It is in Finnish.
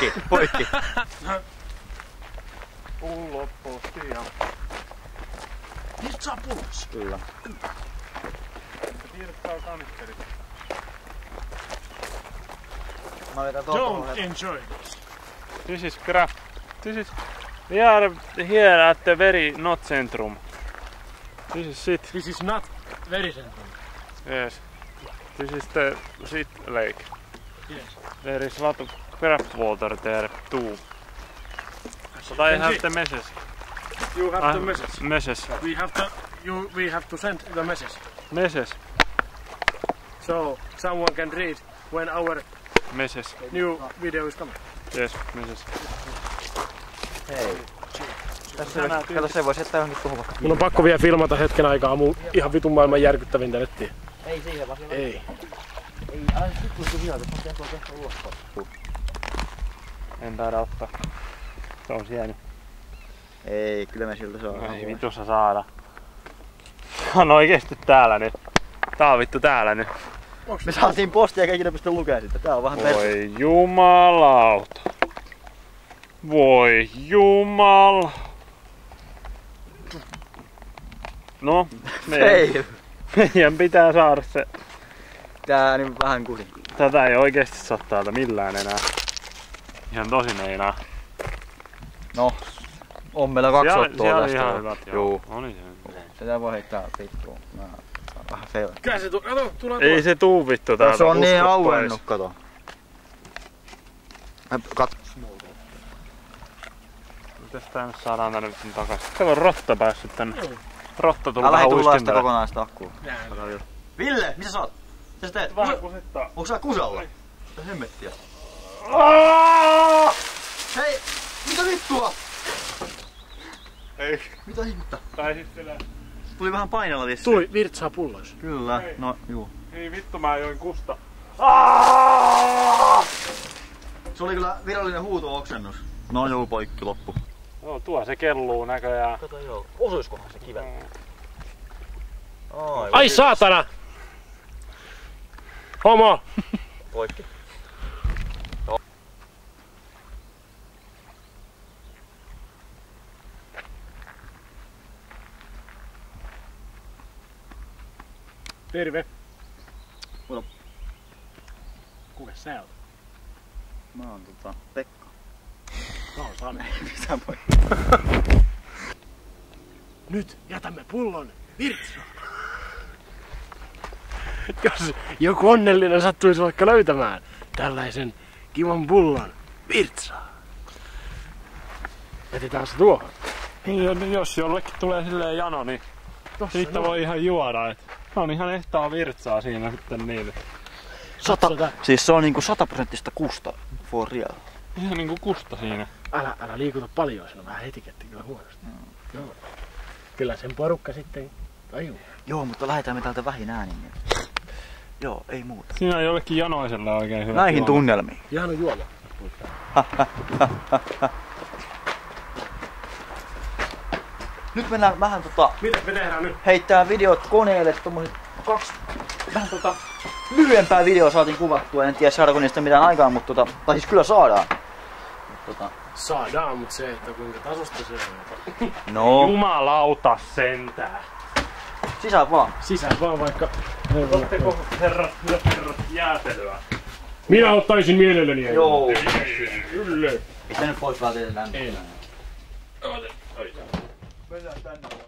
Poikki, poikki. Pullo postia. Virtsaa pullossa. Kyllä. Virtaa kanisteri. Mä vedän Don't enjoy. This is crap. This is... We are here at the very not centrum. This is shit. This is not very central. Yes. This is the shit lake. Yes. There is lot of crap water there too. But I have the message. You have I the message. Message. We have to you we have to send the message. Message. So someone can read when our Message. new video is coming. Yes, message. Hei. Tässä voi, kato se voisi jättää johonkin tuohon vaikka. Mun on pakko vielä filmata hetken aikaa mun ihan vitun maailman järkyttävintä nettiä. Ei siihen vaan. Ei. Ei, vihaa, että on tehty ulos. En taida ottaa. Se on jäänyt. Ei, kyllä me siltä saa. Ei vitussa saada. Se on oikeesti täällä nyt. Tää on vittu täällä nyt. Me saatiin postia eikä ikinä pysty lukemaan sitä. Tää on vähän. Voi jumalauta. Voi jumal. No, meidän, Ei. meidän pitää saada se. Tää niin vähän kusi. Tätä ei oikeesti saa täältä millään enää. Ihan tosi meinaa. No, on meillä kaksi Siellä, ottoa siellä tästä. ihan hyvät, joo. Juu. Oli se. Tätä voi heittää vittuun. Mä saan vähän fail. Kyllä se tu- kato, tulee Ei se tuu vittu täältä. Se on niin auennut, kato. Kat... Mitäs tää nyt saadaan tänne nyt takaisin? Kato rotta päässyt tänne. Joo. Rotta tuli Älä vähän hei tulla sitä kokonaista akkua. Nää. Ville, missä sä oot? Mitä sä teet? Vähän kusittaa. Onko sä kusalla? Mitä hemmettiä? Hei! Mitä vittua? Ei. Mitä ihmettä? Tai sitten Tuli vähän painella vissi. Tuli virtsaa pulloissa. Kyllä, Hei. no juu. Ei vittu mä join kusta. Se oli kyllä virallinen huuto-oksennus. No juu, poikki loppu. No tuo se kelluu näköjään. Kato joo. Osuiskohan se kiven? Ai, Ai saatana! Homo! Poikki. Terve. Moro. Kuka sä oot? Mä oon tota Pekka. Mä oon Sami. Mitä voi? Nyt jätämme pullon virtsaan. Jos joku onnellinen sattuisi vaikka löytämään tällaisen kivan pullon virtsaa. Jätetään se tuohon. Niin, Jos jollekin tulee silleen jano, niin Tossa siitä noin. voi ihan juoda. Et on ihan ehtaa virtsaa siinä sitten niin. Sata. Katsotaan. Siis se on niinku sataprosenttista kusta. For real. Ihan niinku kusta siinä. Älä, älä liikuta paljon, se on vähän etiketti kyllä huonosti. Joo. Kyllä sen porukka sitten tajuu. Joo, mutta lähdetään me täältä vähin äänin. Niin. Joo, ei muuta. Siinä on jollekin janoiselle oikein hyvä Näihin juoma. tunnelmiin. Ihan on juoma. Nyt mennään vähän tota Mitä me tehdään nyt? heittää videot koneelle tommoset kaksi vähän tota lyhyempää videoa saatiin kuvattua. En tiedä saadaanko niistä mitään aikaa, mutta tota, tai siis kyllä saadaan. Mut Tota, Saadaan, mutta se, että kuinka tasosta se on. no, Jumalauta sentään. sisään vaan. Sisään vaan vaikka... Otteko herrat, hyvät herrat jäätelyä? Minä ottaisin mielelläni. Joo. Kyllä. Sitä nyt pois vaan tehdä Ei. Mennään tänne.